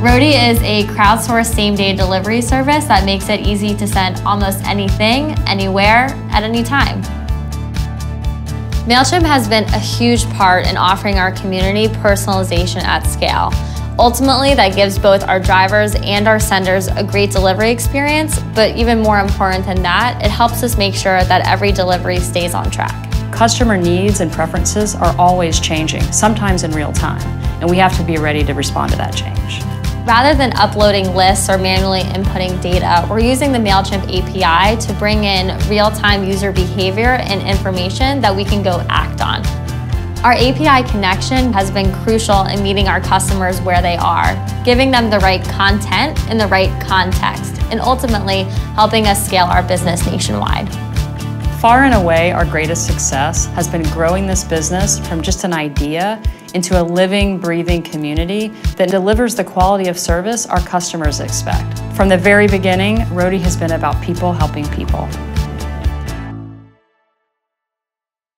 Roadie is a crowdsourced same day delivery service that makes it easy to send almost anything, anywhere, at any time. MailChimp has been a huge part in offering our community personalization at scale. Ultimately, that gives both our drivers and our senders a great delivery experience, but even more important than that, it helps us make sure that every delivery stays on track. Customer needs and preferences are always changing, sometimes in real time, and we have to be ready to respond to that change. Rather than uploading lists or manually inputting data, we're using the MailChimp API to bring in real-time user behavior and information that we can go act on. Our API connection has been crucial in meeting our customers where they are, giving them the right content in the right context, and ultimately helping us scale our business nationwide. Far and away, our greatest success has been growing this business from just an idea into a living, breathing community that delivers the quality of service our customers expect. From the very beginning, Roadie has been about people helping people.